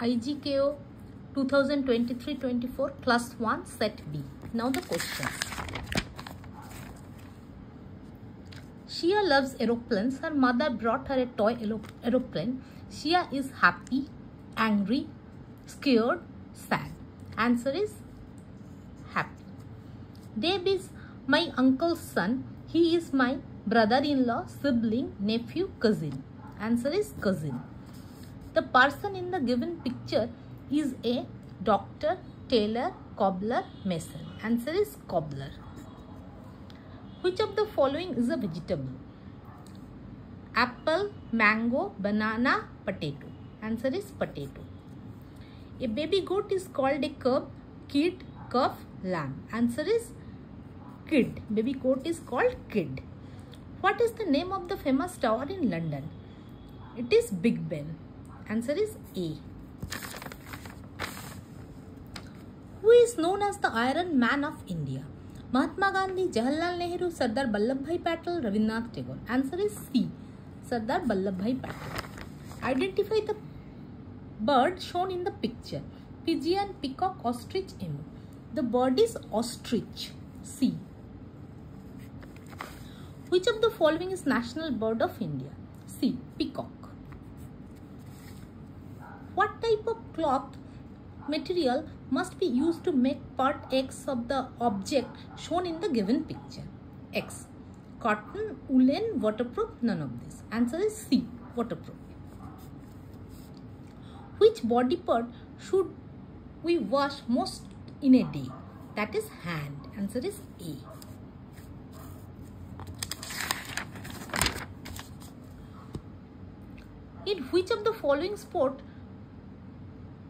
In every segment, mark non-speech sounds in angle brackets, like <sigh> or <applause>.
IGKO 2023-24 class 1 set B. Now the questions. Shia loves aeroplanes. Her mother brought her a toy aeroplane. Shia is happy, angry, scared, sad. Answer is happy. Dave is my uncle's son. He is my brother-in-law, sibling, nephew, cousin. Answer is cousin. The person in the given picture is a doctor, tailor, cobbler, mason. Answer is cobbler. Which of the following is a vegetable? Apple, mango, banana, potato. Answer is potato. A baby goat is called a cub, kid, calf, lamb. Answer is kid. Baby goat is called kid. What is the name of the famous tower in London? It is Big Ben. Answer is A. Who is known as the Iron Man of India? Mahatma Gandhi, Jawaharlal Nehru, Sardar Vallabhbhai Patel, Rabindranath Tagore. Answer is C. Sardar Vallabhbhai Patel. Identify the bird shown in the picture. Pigeon, peacock, ostrich, emu. The bird is ostrich. C. Which of the following is national bird of India? C. Peacock. Type of cloth material must be used to make part X of the object shown in the given picture? X. Cotton, woolen, waterproof, none of this. Answer is C. Waterproof. Which body part should we wash most in a day? That is hand. Answer is A. In which of the following sport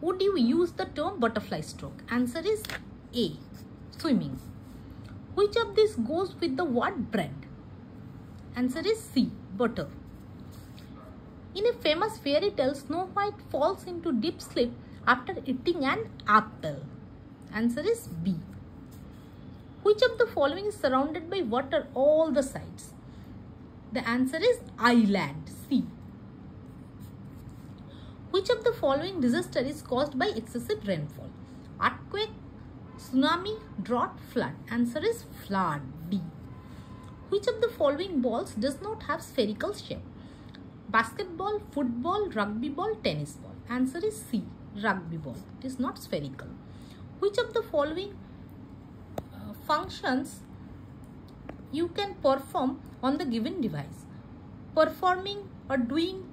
would you use the term butterfly stroke? Answer is A. Swimming. Which of these goes with the word bread? Answer is C. Butter. In a famous fairy tale, Snow White falls into deep sleep after eating an apple. Answer is B. Which of the following is surrounded by water all the sides? The answer is island. C. Which of the following disaster is caused by excessive rainfall? Earthquake, tsunami, drought, flood. Answer is flood. B. Which of the following balls does not have spherical shape? Basketball, football, rugby ball, tennis ball. Answer is C. Rugby ball. It is not spherical. Which of the following uh, functions you can perform on the given device? Performing or doing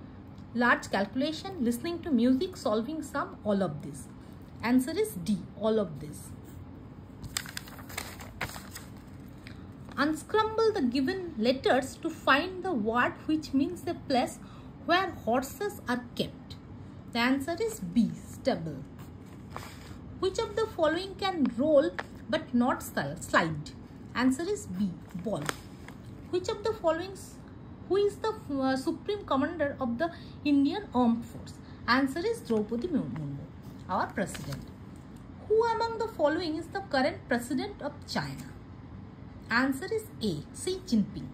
large calculation, listening to music, solving sum, all of this. Answer is D, all of this. Unscramble the given letters to find the word which means the place where horses are kept. The answer is B, stable. Which of the following can roll but not slide? Answer is B, ball. Which of the following who is the uh, supreme commander of the Indian Armed Force? Answer is Draupadi Murmu, our president. Who among the following is the current president of China? Answer is A. Xi Jinping.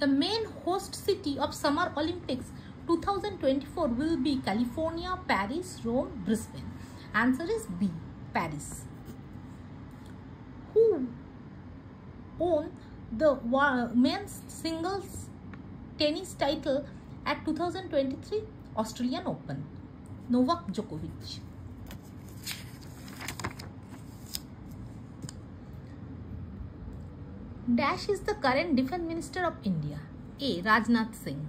The main host city of Summer Olympics 2024 will be California, Paris, Rome, Brisbane. Answer is B. Paris. Who won the men's singles tennis title at 2023 Australian Open? Novak Djokovic. Dash is the current Defence Minister of India. A. Rajnath Singh.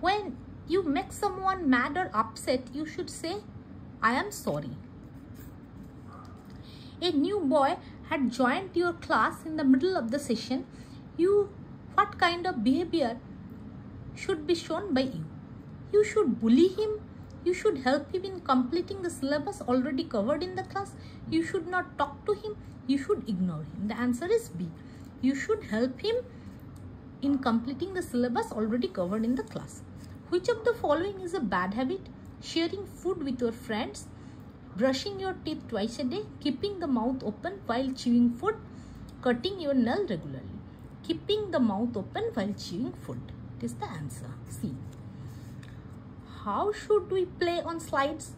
When you make someone mad or upset, you should say, I am sorry. A new boy had joined your class in the middle of the session. You, what kind of behavior should be shown by you? You should bully him. You should help him in completing the syllabus already covered in the class. You should not talk to him you should ignore him. The answer is B. You should help him in completing the syllabus already covered in the class. Which of the following is a bad habit? Sharing food with your friends, brushing your teeth twice a day, keeping the mouth open while chewing food, cutting your nail regularly. Keeping the mouth open while chewing food. It is the answer. C. how should we play on slides?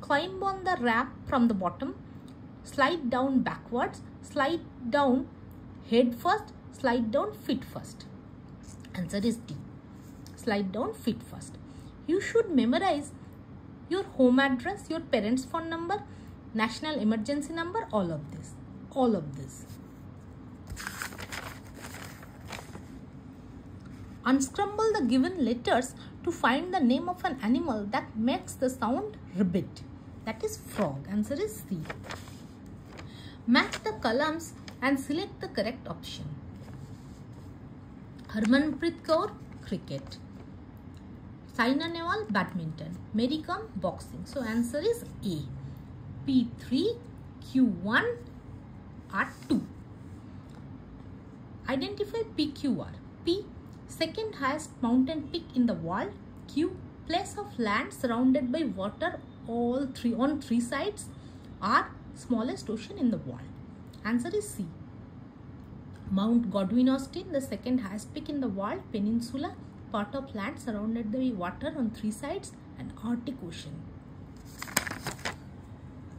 Climb on the ramp from the bottom, slide down backwards, slide down head first, slide down feet first. Answer is D. Slide down feet first. You should memorize your home address, your parents' phone number, national emergency number, all of this. All of this. Unscramble the given letters to find the name of an animal that makes the sound ribbit. That is frog. Answer is C. Match the columns and select the correct option. Harmanpreet Kaur, cricket. Saina Nehwal, badminton. Mary Kom, boxing. So answer is A. P3, Q1, R2. Identify PQR. P, second highest mountain peak in the world. Q, place of land surrounded by water all three on three sides. R, smallest ocean in the world. Answer is C. Mount Godwin Austen, the second highest peak in the world, peninsula, part of land surrounded by water on three sides, and Arctic Ocean.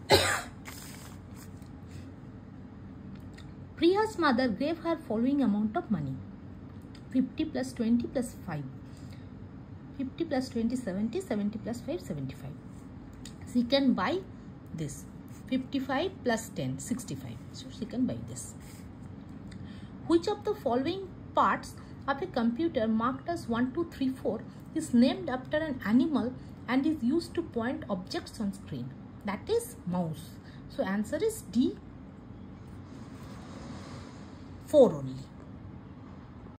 <coughs> Priya's mother gave her following amount of money 50 plus 20 plus 5. 50 plus 20 70, 70 plus 5 75. She can buy this 55 plus 10 65. So she can buy this. Which of the following parts of a computer marked as 1, 2, 3, 4 is named after an animal and is used to point objects on screen? That is mouse. So answer is D 4 only.